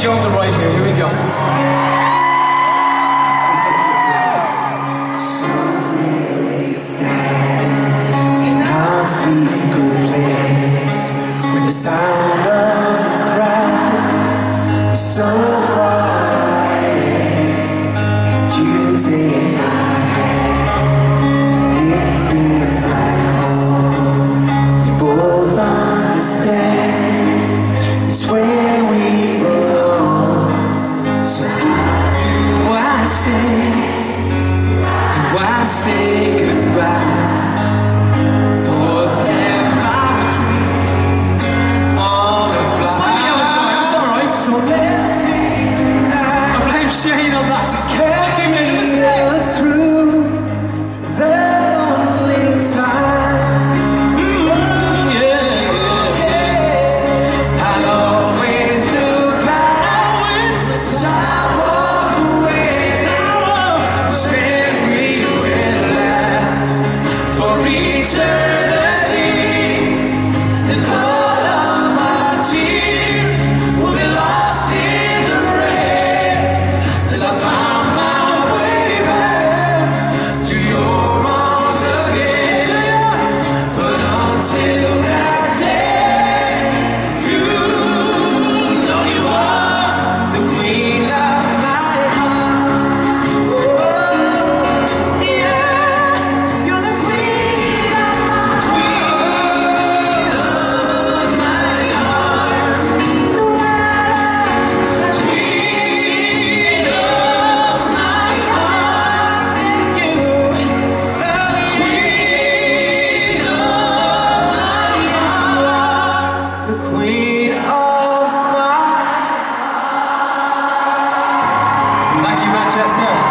The right here. Here we go. Spend Manchester.